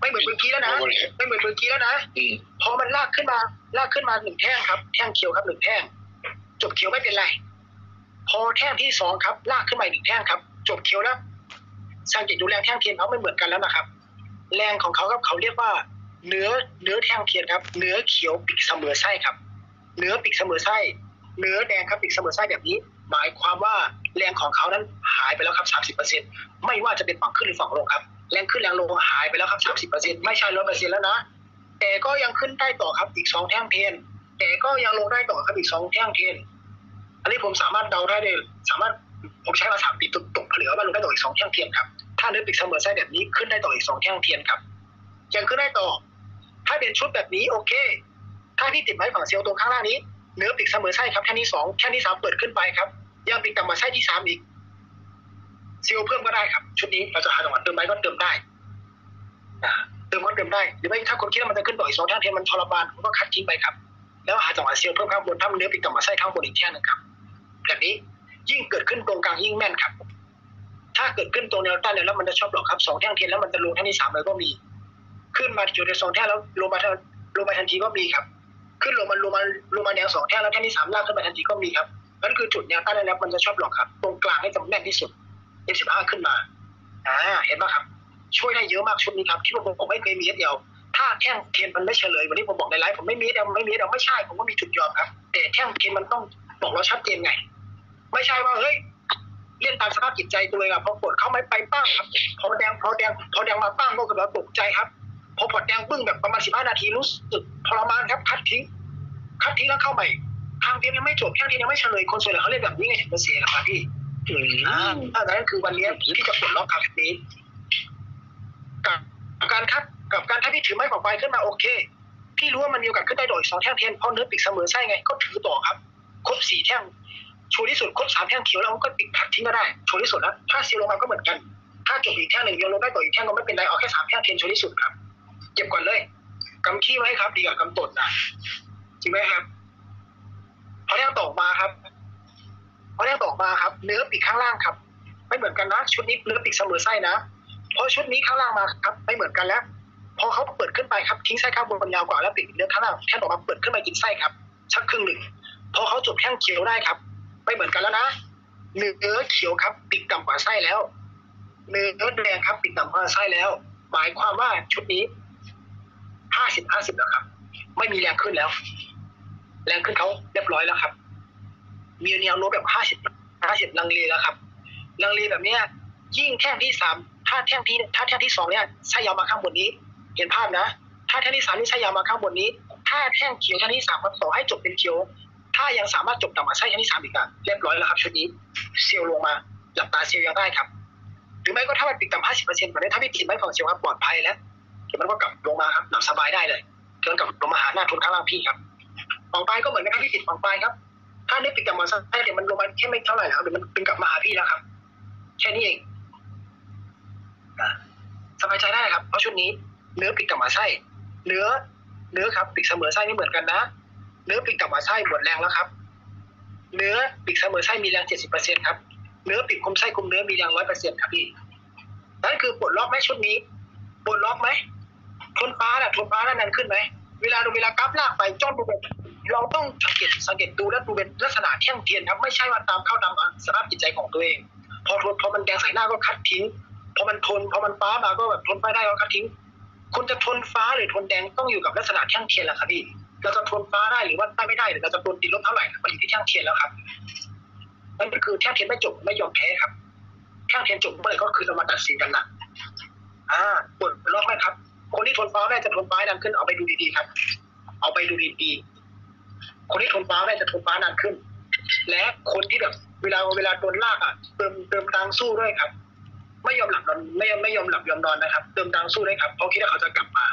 ไม่เหมือนเมื่อกี้แล้วนะไม่เหมือนเมื่อกี้แล้วนะอืมพอมันลากขึ้นมาลากขึ้นมาหนึ่งแท่งครับ แท่งเขียวครับหนึ่งแท่ง จบเขียวไม่เป็นไร พอแท่งที่สองครับ ลากขึ้นมาอีกหนึ่งแท่งครับ จบเขียวแล้วสังเกตดูแรงแท่งเทียนเขาไม่เหมือนกันแล้วนะครับ แรงของเขาครับเขาเรียกว่าเนื้อเนื้อแท่งเทียนครับ เนื้อเขียวปีกเสมอไส้ครับ เนื้อปีกเสมอไส้ เนื้อแดงครับปีกเสมอไส้แบบนี้ หมายความว่าแรงของเขานั้นหายไปแล้วครับสามสิบเปอร์เซ็นต์ไม่ว่าจะเป็นฝั่งขึ้นหรือฝั่งลงครับ แรงขึ้นแรงลงหายไปแล้วครับสามสิบเปอร์เซ็นต์ไม่ใช่ร้อยเปอร์เซ็นต์แล้วนะ แต่ก็ยังขึ้นได้ต่อครับอีกสองแท่งเทียนแต่ก็ยังลงได้ต่อครับอีกสองแท่งเทียนอันนี้ผมสามารถเดาได้เลยสามารถผมใช้มาสามปีตกตกเผลือว่าลงได้ต่ออีกสองแท่งเทียนครับ ถ้าเนื้อปีกเสมอไส้แบบนี้ขึ้นได้ต่ออีกสองแท่งเทียนครับ ยังขึ้นได้ต่อ ถ้าเป็นชุดแบบนี้โอเค ถ้าพี่ติดไม้ฝั่ง sell ตรงข้างล่างนี้ เนื้อปีกเสมอไส้ครับแท่งที่สองแท่งที่สามเปิดขึ้นไปครับ ยังปีกต่ำมาไส้ที่สามอีก ซลล์เพิ่มก็ได้ครับ ชุดนี้เราจะหาจังหวะเติมไม้ก็เติมได้เติมก็เติมได้หรือไม่ถ้าคนคิดว่ามันจะขึ้นต่ออีกสองท่งเทียนมันทรมานก็คัดทิ้งไปครับ แล้วหาจังหวะเซลล์เพิ่มข้างบนถ้ามันเนื้อปีกต่ำมาไส้ข้างบนอีกแท่งหนึ่งครับแบบนี้ยิ่งเกิดขึ้นตรงกลางยิ่งแม่นครับ ถ้าเกิดขึ้นตรงแนวต้านแล้วมันจะชอบหลอกครับสองแท่งเทียนแล้วมันจะลงแท่งที่สามเลยก็มี ขึ้นมาจุดในสองแท่งแล้วลงมาลงมาทันทีก็มีครับ ขึ้นลงมาลงมาลงมาแนวสองแท่งแล้วแท่งที่สามลากขึ้นมาทันทีก็มีครับนั่นคือจุดแนวต้านแล้วมันจะชอบหลอกครับ ตรงกลางให้จำแน่นที่สุด M สิบห้าขึ้นมาอ่าเห็นไหมครับ ช่วยได้เยอะมากชุดนี้ครับที่ผมผมไม่เคยมี SL เดียว ถ้าแท่งเทียนมันไม่เฉลยวันนี้ผมบอกในไลฟ์ผมไม่มีเอสเดียวไม่มีเอสเดียวไม่ใช่ผมก็มีจุดยอมครับแต่แท่งเทียนมันต้องบอกเราชัดเจนไง ไม่ใช่ว่าเฮ้ยเล่นตามสภาพจิตใจตัวเองอะพอกดเข้าไม่ไปป้างครับพอแดงพอแดงพอแดงมาป้างก็เกิดว่าตกใจครับพอพอแดงบึ้งแบบประมาณสิบห้านาทีรู้สึกทรมานครับคัดทิ้งคัดทิ้งแล้วเข้าใหม่ทางเทียนยังไม่จบแท่งเทียนยังไม่เฉลยคนส่วนใหญ่เขาเล่นแบบนี้ไงถึงจะเสียนะครับพี่ อืมอ่าดังนั้นคือวันนี้ที่จะปลดล็อกครับนี้กับการครับกับการถ้าพี่ถือไม้ของไปขึ้นมาโอเค พี่รู้ว่ามันมีโอกาสขึ้นได้โดยสองแท่งเทียนเพราะเนื้อปีกเสมอไส้ไง ก็ถือต่อครับ ครบสี่แท่งชูที่สุดครบสามแท่งเขียวแล้วก็ปิดผักทิ้งก็ได้ชูที่สุดแล้วถ้าเซียวลงมาก็เหมือนกัน ถ้าจบอีกแท่งหนึ่งโยนลงได้ต่ออีกแท่งก็ไม่เป็นไรเอาแค่สามแท่งเทียนชูที่สุดครับ เก็บก่อนเลยกำขี้ไว้ครับ ดีกว่ากำตดนะจริงไหมครับพอแท่งต่อมาครับ พอแท่งต่อมาครับเนื้อปีกข้างล่างครับ ไม่เหมือนกันนะชุดนี้เนื้อปีกเสมอไส้นะเพราะชุดนี้ข้างล่างมาครับไม่เหมือนกันแล้ว พอเขาเปิดขึ้นไปครับทิ้งไส้ข้างบนยาวกว่าแล้วปีกเนื้อข้างล่างแท่งออกมาเปิดขึ้นมากินไส้ครับ ชักครึ่งหนึ่งพอเขาจบแท่งเขียวได้ครับ ไม่เหมือนกันแล้วนะเนื้อเขียวครับปีกต่ำกว่าไส้แล้วเนื้อแดงครับปีกต่ำกว่าไส้แล้ว หมายความว่าชุดนี้ห้าสิบห้าสิบแล้วครับ ไม่มีแรงขึ้นแล้ว แรงขึ้นเขาเรียบร้อยแล้วครับ มีแนวโน้มแบบห้าสิบห้าสิบลังเลแล้วครับ ลังเลแบบเนี้ยยิ่งแท่งที่สามถ้าแท่งที่ถ้าแท่งที่สองเนี่ยไส้ยาวมาข้างบนนี้ เห็นภาพนะ ถ้าแท่งที่สามนี่ไส้ยาวมาข้างบนนี้ ถ้าแท่งเขียวแท่งที่สามครับต่อให้จบเป็นเขียว ถ้ายังสามารถจบต่ำกว่าไส้แท่งที่สามอีกอะเรียบร้อยแล้วครับชุดนี้เซลล์ลงมาหลับตาเซลยังได้ครับ หรือไม่ก็ถ้ามันปิดต่ำห้าสิบเปอร์เซ็นต์แบบนี้ถ้าพี่ติดไม้ฝั่งเซลครับปลอดภัยแล้วเดี๋ยวมันก็กลับลงมาครับหลับสบายได้เลยเกินกลับลงมาหาหน้าทุนข้างล่างพี่ครับฝั่งปลายก็เหมือนกันครับพี่ติดฝั่งปลายครับ ถ้าได้ปิดกับมาไส้เดี๋ยวมันลงมาแค่ไม่เท่าไหร่แล้วเดี๋ยวมันเป็นกลับมาหาพี่แล้วครับ แค่นี้เองสบายใจได้ครับ เพราะชุดนี้เนื้อปีกกับหมาไส้เนื้อเนื้อครับปีกเสมอไส้ไม่เหมือนกันนะ เนื้อปีกกับหมาไส้หมดแรงแล้วครับ เนื้อปีกเสมอไส้มีแรงเจ็ดสิบเปอร์เซ็นครับ เนื้อปีกคุมไส้คุมเนื้อมีแรงร้อยเปอร์เซ็นครับพี่นั่นคือปลดล็อกไหมชุดนี้ปลดล็อกไหมทนฟ้าน่ะทนฟ้านั่นนั้นขึ้นไหมเวลาดูเวลากราฟลากไปจ้องดูแบบ เราต้องสังเกตสังเกตดูและดูเป็นลักษณะเที่ยงเทียนครับไม่ใช่ว่าตามเข้าตามสภาพจิตใจของตัวเอง พอทนพอมันแดงใส่หน้าก็คัดทิ้งพอมันทนพอมันฟ้ามาก็แบบทนไม่ได้ก็คัดทิ้ง คุณจะทนฟ้าหรือทนแดงต้องอยู่กับลักษณะเที่ยงเทียนแหละครับพี่เราจะทนฟ้าได้หรือว่าได้ไม่ได้หรือเราจะโดนตีลบเท่าไหร่มันอยู่ที่เที่ยงเทียนแล้วครับนั่นคือเที่ยงเทียนไม่จบไม่ยอมแพ้ครับเที่ยงเทียนจบเมื่อไหร่ก็คือเรามาตัดสินกันนะอ่าปวดล็อกไหมครับ คนที่ทนฟ้าได้จะทนฟ้านานขึ้นเอาไปดูดีๆครับ เอาไปดูดีๆ คนที่ทนฟ้าได้จะทนฟ้านานขึ้น และคนที่แบบเวลาเวลาโดนลากอะเติมเติมตังสู้ด้วยครับ ไม่ยอมหลับนอนไม่ยอมไม่ยอมหลับยอมนอนนะครับ เติมตังสู้ด้วยครับเพราะคิดว่าเขาจะกลับมา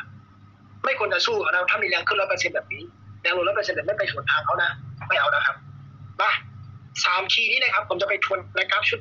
ไม่ควรจะสู้เรานะถ้ามีแรงขึ้นร้อยเปอร์เซ็นต์แบบนี้แรงลงร้อยเปอร์เซ็นต์แบบไม่ไปสวนทางเขานะ ไม่เอานะครับมาสามคีย์นี้นะครับ ผมจะไปทวนนะครับชุด